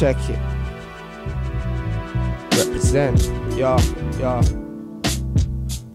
Check it. Represent. Yeah, yeah.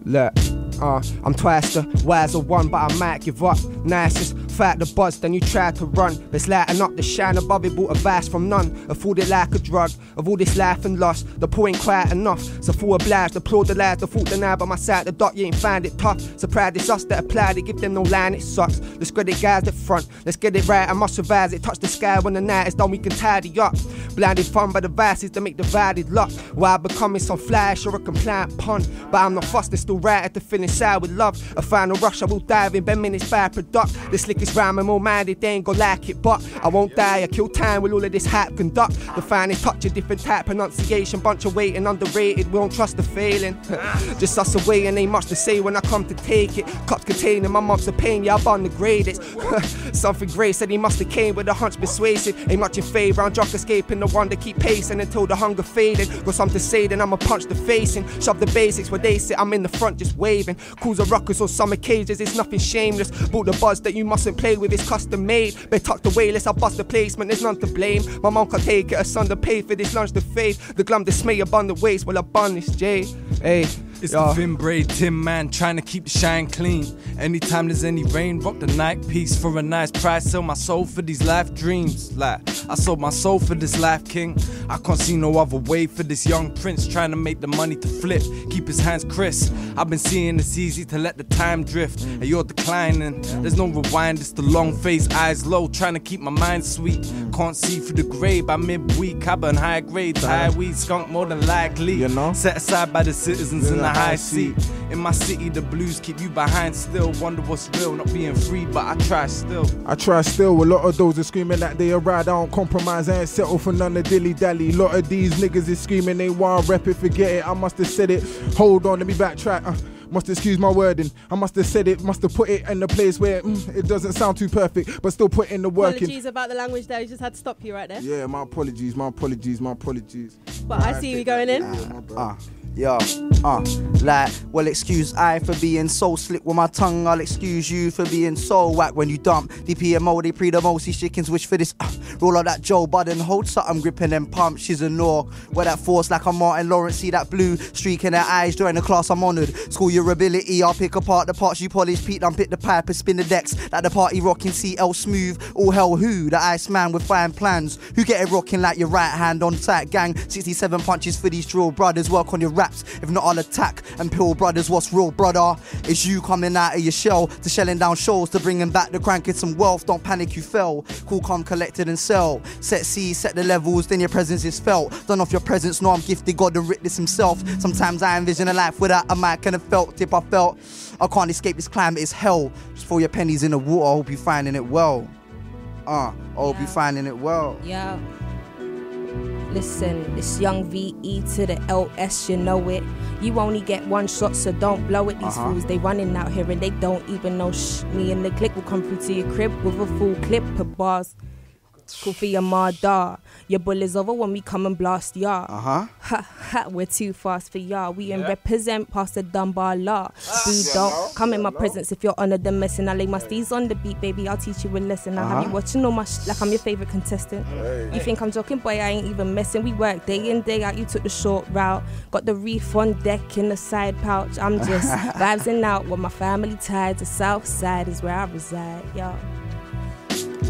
Look. Uh, I'm twice the wiser one, but I might give up. Nicest fight the buzz, then you try to run. It's lighting up the shine above it, bought advice from none. Afforded like a drug of all this life and loss. The poor ain't quite enough, so full obliged. Applaud the lies, the fault denied by my side. The dot, you ain't find it tough. Surprised it's us that apply, they give them no line, it sucks. Let's credit guys at front, let's get it right. I must survive it. Touch the sky when the night is done, we can tidy up. Blinded fun by the vices that make divided luck. Why becoming some flash or a compliant pun? But I'm not fussed, and still right at the finish side with love. A final rush, I will dive in, Ben minutes by product. The slickest rhyme, I'm all minded, they ain't gon' like it, but I won't die. I kill time with all of this hype conduct. The finest touch, a different type pronunciation, bunch of waiting, underrated. We don't trust the failing. Just us away, and ain't much to say when I come to take it. Cups containing my months of pain, yeah, I'm on the greatest. Something great said he must have came with a hunch persuasive. Ain't much in favor, I'm drunk escaping the one to keep pacing until the hunger faded. Got something to say, then I'ma punch the face in. Shove the basics where they sit, I'm in the front just waving. Cruiser rockers on some occasions, it's nothing shameless. Bought the buzz that you mustn't play with, it's custom made. They tucked away, let's I bust the placement, there's none to blame. My mom can't take it, a son to pay for this lunch to fade. The glum dismay, abundant waste, well, I bun this J. Hey. It's yeah. the braid Tim man trying to keep the shine clean. Anytime there's any rain, rock the night piece for a nice price. Sell my soul for these life dreams. Like I sold my soul for this life king. I can't see no other way for this young prince trying to make the money to flip. Keep his hands crisp. I've been seeing it's easy to let the time drift, and you're declining. There's no rewind. It's the long face, eyes low, trying to keep my mind sweet. Can't see through the grey by midweek. I burn high grades, high weed, skunk more than likely. You know? Set aside by the citizens in the high seat. In my city, the blues keep you behind still. Wonder what's real, not being free, but I try still. I try still. A lot of those are screaming that they a ride. I don't compromise. I ain't settle for none of dilly dally. Lot of these niggas is screaming they want rep it, forget it. I must have said it. Hold on, let me backtrack. Uh, must excuse my wording. I must have said it. Must have put it in the place where mm, it doesn't sound too perfect, but still put in the work. in. About the language there. We just had to stop you right there. Yeah, my apologies. My apologies. My apologies. But I see you going in. Ah, yo, uh, like, well, excuse I for being so slick with my tongue. I'll excuse you for being so whack when you dump. DPMO, they pre the most. These chickens wish for this. Uh, roll out that Joe Budden, hold something, gripping them pumps. She's a gnaw. Wear that force like a Martin Lawrence. See that blue streak in her eyes. Join the class, I'm honored. School your ability. I'll pick apart the parts you polish. Pete, I'm pick the pipe and spin the decks. Like the party rocking CL Smooth. All hell who? The ice man with fine plans. Who get it rocking like your right hand on tight gang? 67 punches for these drill brothers. Work on your If not, I'll attack. And pill brothers, what's real, brother? It's you coming out of your shell to shelling down shows to bringing back the crank and some wealth. Don't panic, you fell. Cool, calm, collected and sell. Set C, set the levels, then your presence is felt. Done off your presence, no, I'm gifted. God and writ this himself. Sometimes I envision a life without a mic and a felt tip. I felt I can't escape this climate, it's hell. Just throw your pennies in the water, I hope you're finding it well. Uh, I hope you're finding it well. Yeah. Listen, it's young VE to the LS, you know it. You only get one shot, so don't blow it. These Uh-huh. fools, they running out here and they don't even know shh. Me and the click will come through to your crib with a full clip of bars. Cool for your bull is over when we come and blast y'all. Uh huh. Ha ha, we're too fast for y'all. We ain't represent Pastor the Dunbar law. Boo, don't come in my presence if you're under the messing. I lay my steez on the beat, baby. I'll teach you a lesson. I'll have you watching all my sh- like I'm your favorite contestant. You think I'm joking, boy? I ain't even messing. We work day in, day out. You took the short route. Got the reef on deck in the side pouch. I'm just vibes out with my family tied. The south side is where I reside, yo.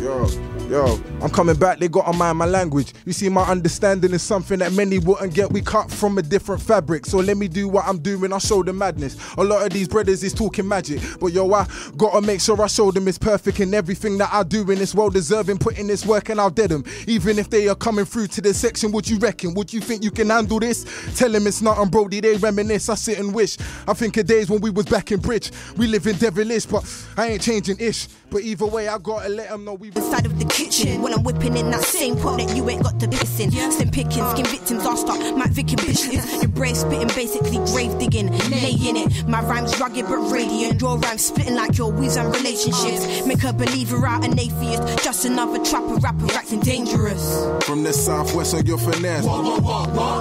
Yo, yo, I'm coming back, they gotta mind my language. You see, my understanding is something that many wouldn't get. We cut from a different fabric, so let me do what I'm doing, I'll show the madness. A lot of these brothers is talking magic, but yo, I gotta make sure I show them it's perfect in everything that I do, and it's well deserving, putting this work and I'll dead them. Even if they are coming through to this section, what you reckon? Would you think you can handle this? Tell them it's nothing, Brody, they reminisce. I sit and wish. I think of days when we was back in Bridge. We live in devilish, but I ain't changing ish. But either way, I gotta let them know we inside of the kitchen when I'm whipping in that same pot that you ain't got to piss in. Slim picking, skin victims, I'll start Matt Vick and bitches. Your brain spitting, basically grave digging, laying it. My rhymes rugged but radiant. Your rhymes splitting like your weaves and relationships. Make a believer out an atheist. Just another trapper rapper acting dangerous. From the southwest on your finesse.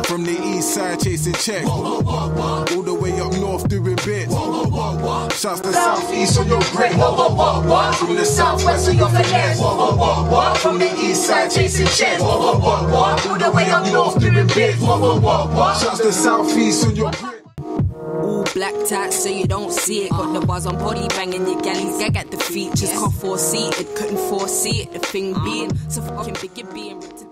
From the east side chasing check. All the way up north doing bits. Shouts to southeast on your grit. From the southwest on your finesse. What? From the east side chasing checks. What, what, what, what? All the way up north doing bits. What, what, what, what? Shouts to southeast on your. All black tats so you don't see it. Got the bars on body banging your galleys. Gag at the features. Can't foresee it, couldn't foresee it. The thing being so fucking big, it being ripped